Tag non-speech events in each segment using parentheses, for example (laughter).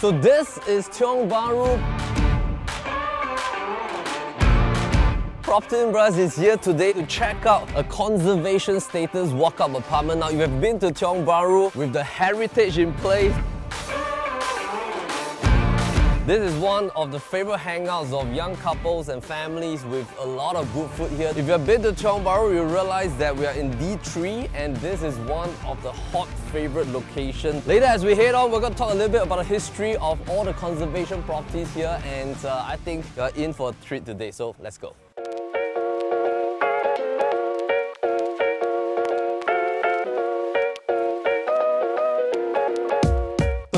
So this is Tiong Bahru. Propton Bros is here today to check out a conservation status walk-up apartment. Now you have been to Tiong Bahru with the heritage in place. This is one of the favorite hangouts of young couples and families with a lot of good food here. If you've been to Tiong Bahru, you realize that we are in D3 and this is one of the hot favorite locations. Later as we head on, we're going to talk a little bit about the history of all the conservation properties here and uh, I think you're in for a treat today, so let's go.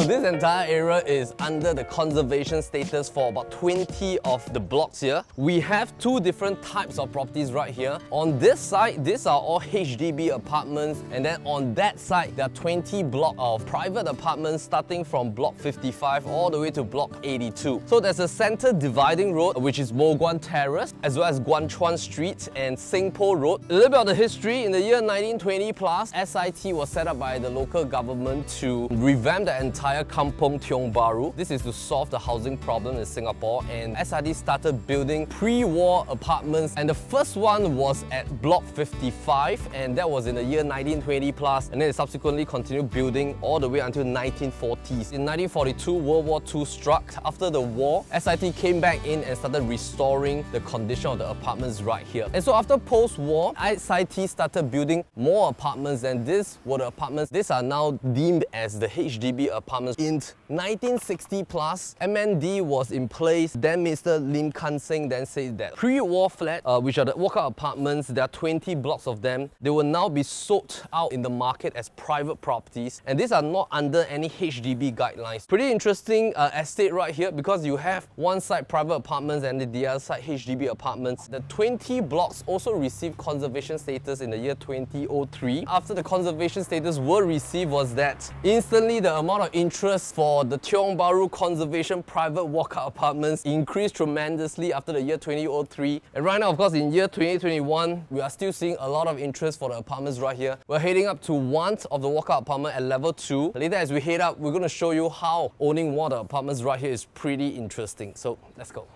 So this entire area is under the conservation status for about 20 of the blocks here. We have two different types of properties right here. On this side, these are all HDB apartments and then on that side, there are 20 blocks of private apartments starting from block 55 all the way to block 82. So there's a center dividing road which is Moh Guan Terrace as well as Guan Chuan Street and Seng Poh Road. A little bit of the history, in the year 1920 plus, SIT was set up by the local government to revamp the entire entire Kampong Tiong Bahru. This is to solve the housing problem in Singapore and SIT started building pre-war apartments and the first one was at Block 55 and that was in the year 1920 plus and then it subsequently continued building all the way until 1940s. In 1942, World War II struck. After the war, SIT came back in and started restoring the condition of the apartments right here. And so after post-war, SIT started building more apartments and these were the apartments. These are now deemed as the HDB apartments in 1960 plus, MND was in place. Then Mr. Lim Kim San then said that pre-war flat, uh, which are the walk-up apartments, there are 20 blocks of them. They will now be sold out in the market as private properties. And these are not under any HDB guidelines. Pretty interesting uh, estate right here because you have one side private apartments and the other side HDB apartments. The 20 blocks also received conservation status in the year 2003. After the conservation status were received was that instantly the amount of interest for the Tiong Bahru Conservation private walk-up apartments increased tremendously after the year 2003. And right now, of course, in year 2021, we are still seeing a lot of interest for the apartments right here. We're heading up to one of the walkout apartment at level 2. Later, as we head up, we're going to show you how owning one of the apartments right here is pretty interesting. So let's go.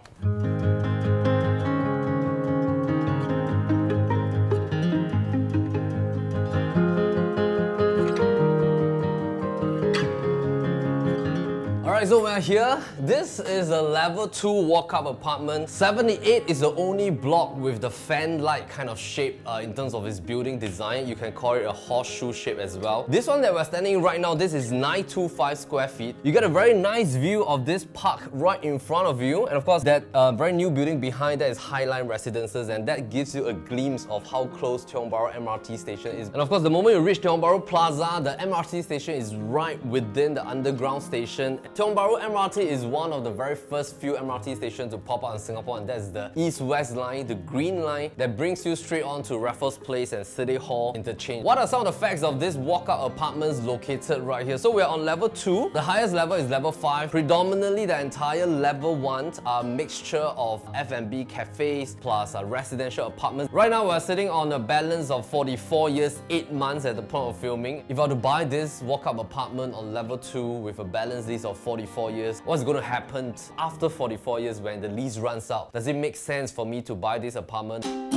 Alright, so we're here. This is a level 2 walk-up apartment. 78 is the only block with the fan-like kind of shape uh, in terms of its building design. You can call it a horseshoe shape as well. This one that we're standing right now, this is 925 square feet. You get a very nice view of this park right in front of you. And of course, that uh, very new building behind that is Highline Residences and that gives you a glimpse of how close Tiong Bahru MRT station is. And of course, the moment you reach Tiong Bahru Plaza, the MRT station is right within the underground station. Tiong Bahru MRT is one of the very first few MRT stations to pop up in Singapore and that's the east-west line, the green line that brings you straight on to Raffles Place and City Hall interchange. What are some of the facts of this walk-up apartments located right here? So we're on level 2. The highest level is level 5. Predominantly the entire level 1 are a mixture of F&B cafes plus a residential apartments. Right now we're sitting on a balance of 44 years, 8 months at the point of filming. If I were to buy this walk-up apartment on level 2 with a balance lease of 44 years. What's going to happen after 44 years when the lease runs out? Does it make sense for me to buy this apartment?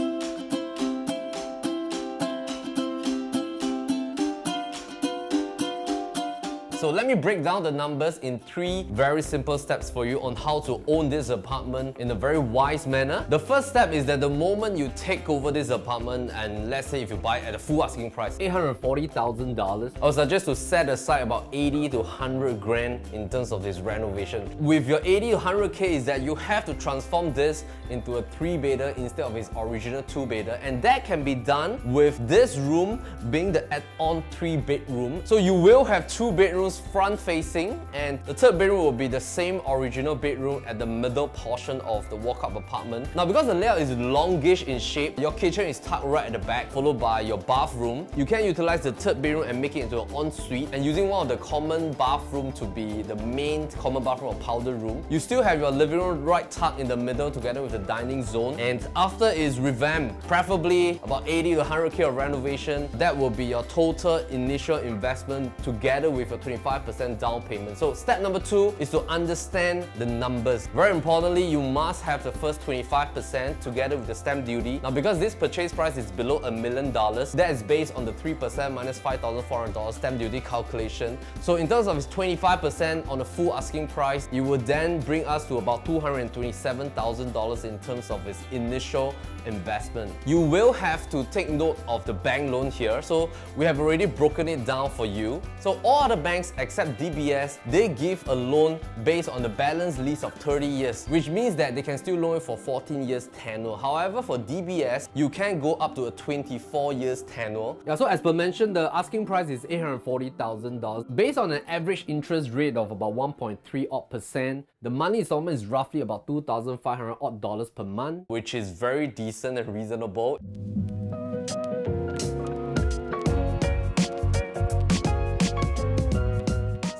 So let me break down the numbers in three very simple steps for you on how to own this apartment in a very wise manner. The first step is that the moment you take over this apartment and let's say if you buy at a full asking price, $840,000, I would suggest to set aside about 80 to 100 grand in terms of this renovation. With your 80 to 100k is that you have to transform this into a 3-bedder instead of its original 2-bedder and that can be done with this room being the add-on 3-bedroom. So you will have two bedrooms bedrooms front facing and the third bedroom will be the same original bedroom at the middle portion of the walk-up apartment. Now because the layout is longish in shape, your kitchen is tucked right at the back followed by your bathroom. You can utilize the third bedroom and make it into an ensuite and using one of the common bathroom to be the main common bathroom or powder room. You still have your living room right tucked in the middle together with the dining zone and after is revamped, preferably about 80 to 100k of renovation, that will be your total initial investment together with your 25 25% down payment. So step number two is to understand the numbers. Very importantly, you must have the first 25% together with the stamp duty. Now because this purchase price is below a million dollars, that is based on the 3% minus $5,400 stamp duty calculation. So in terms of its 25% on the full asking price, you would then bring us to about $227,000 in terms of its initial investment. You will have to take note of the bank loan here. So we have already broken it down for you. So all other banks except DBS, they give a loan based on the balance lease of 30 years, which means that they can still loan it for 14 years tenure. However, for DBS, you can go up to a 24 years tenure. Yeah, so as per mentioned, the asking price is $840,000. Based on an average interest rate of about 1.3 odd percent, the money installment is roughly about 2,500 odd dollars per month, which is very decent and reasonable.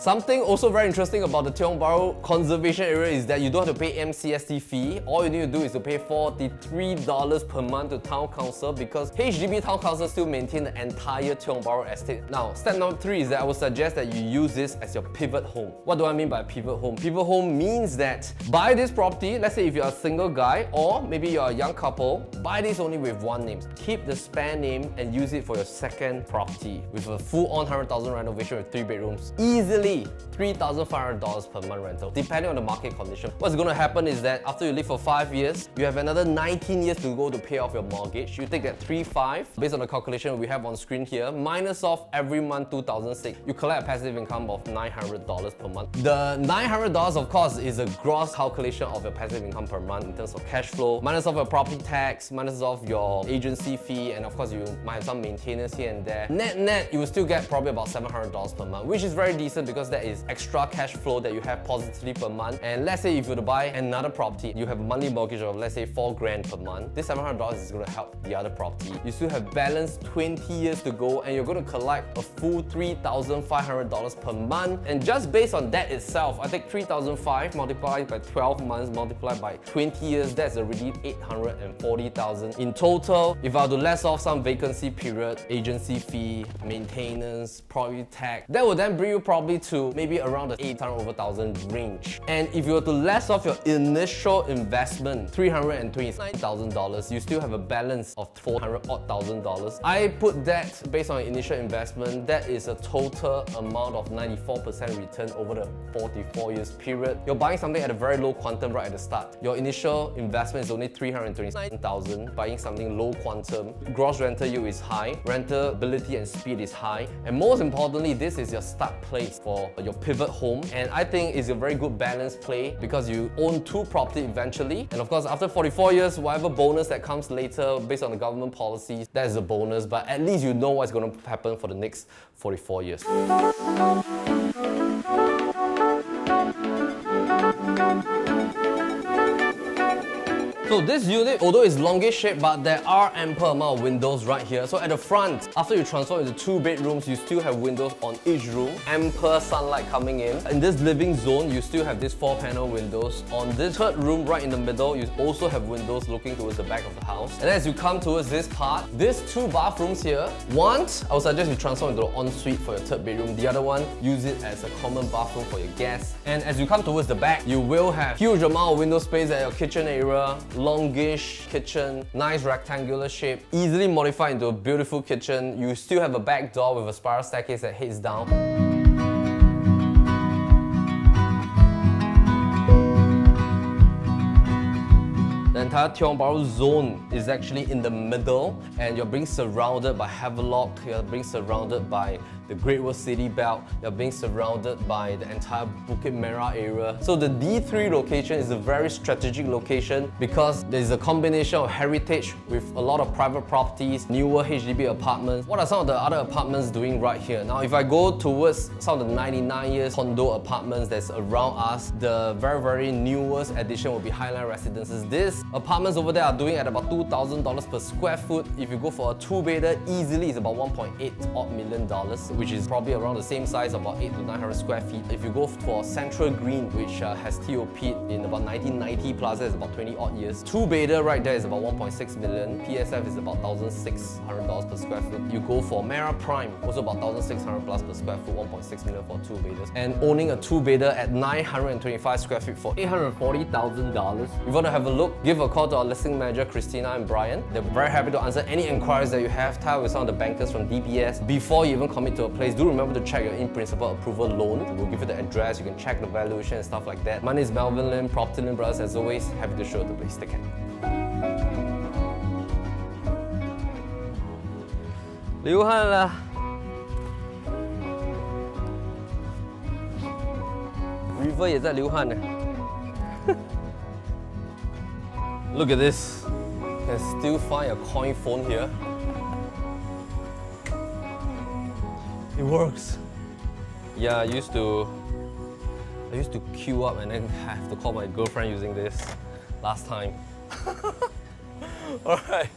Something also very interesting about the Tiong Bahru conservation area is that you don't have to pay MCST fee. All you need to do is to pay $43 per month to Town Council because HDB Town Council still maintain the entire Tiong Bahru estate. Now, step number three is that I would suggest that you use this as your pivot home. What do I mean by pivot home? Pivot home means that buy this property, let's say if you're a single guy or maybe you're a young couple, buy this only with one name. Keep the spare name and use it for your second property with a full-on 100,000 renovation with three bedrooms. Easily $3,500 per month rental, depending on the market condition. What's going to happen is that after you live for 5 years, you have another 19 years to go to pay off your mortgage. You take that 3.5 based on the calculation we have on screen here, minus off every month 2006, you collect a passive income of $900 per month. The $900 of course is a gross calculation of your passive income per month in terms of cash flow, minus off your property tax, minus off your agency fee, and of course you might have some maintenance here and there. Net net, you will still get probably about $700 per month, which is very decent because that is extra cash flow that you have positively per month. And let's say if you were to buy another property, you have a monthly mortgage of let's say 4 grand per month, this $700 is going to help the other property. You still have balance 20 years to go and you're going to collect a full $3,500 per month. And just based on that itself, I take 3,005 multiplied by 12 months multiplied by 20 years, that's already 840,000 in total. If I were to less off some vacancy period, agency fee, maintenance, property tax, that would then bring you probably to maybe around the 800 over 1000 range. And if you were to less off your initial investment, $329,000, you still have a balance of 400 odd thousand dollars. I put that based on initial investment, that is a total amount of 94% return over the 44 years period. You're buying something at a very low quantum right at the start. Your initial investment is only 329,000, buying something low quantum. Gross rental yield is high, rentability and speed is high, and most importantly, this is your start place for your pivot home. And I think it's a very good balance play because you own two property eventually. And of course, after 44 years, whatever bonus that comes later based on the government policies, that is a bonus. But at least you know what's going to happen for the next 44 years. So this unit, although it's longish shape, but there are ample amount of windows right here. So at the front, after you transform into two bedrooms, you still have windows on each room, ample sunlight coming in. In this living zone, you still have these four panel windows. On this third room right in the middle, you also have windows looking towards the back of the house. And as you come towards this part, these two bathrooms here, one, I would suggest you transform into an ensuite for your third bedroom. The other one, use it as a common bathroom for your guests. And as you come towards the back, you will have huge amount of window space at your kitchen area, longish kitchen, nice rectangular shape, easily modified into a beautiful kitchen. You still have a back door with a spiral staircase that heads down. Entire Tiong Bahru zone is actually in the middle and you're being surrounded by Havelock, you're being surrounded by the Great World City Belt, you're being surrounded by the entire Bukit Merah area. So the D3 location is a very strategic location because there's a combination of heritage with a lot of private properties, newer HDB apartments. What are some of the other apartments doing right here? Now if I go towards some of the 99 years condo apartments that's around us, the very very newest addition will be Highline Residences. This Apartments over there are doing at about $2,000 per square foot. If you go for a two-bedder, easily it's about 1.8 odd million dollars, which is probably around the same size, about 8 to 900 square feet. If you go for Central Green, which uh, has TOP in about 1990 Plaza, is about 20 odd years. Two Bedder right there is about 1.6 million. PSF is about $1,600 per square foot. You go for Mera Prime, also about 1,600 plus per square foot, 1.6 million for two Bedders. And owning a two Bedder at 925 square feet for $840,000. If you want to have a look, give a call to our listing manager, Christina and Brian. They're very happy to answer any inquiries that you have. Tie with some of the bankers from DBS. Before you even commit to a place, do remember to check your in-principle approval loan. We'll give you the address, you can check the valuation and stuff like that. My name is Melvin Lim, Property Lim Brothers. As always, happy to show the place. Take care. 流汗了。River 也在流汗呢。 Look at this. Can still find a coin phone here. It works. Yeah, I used to I used to queue up and then (laughs) have to call my girlfriend using this last time. (laughs) Alright.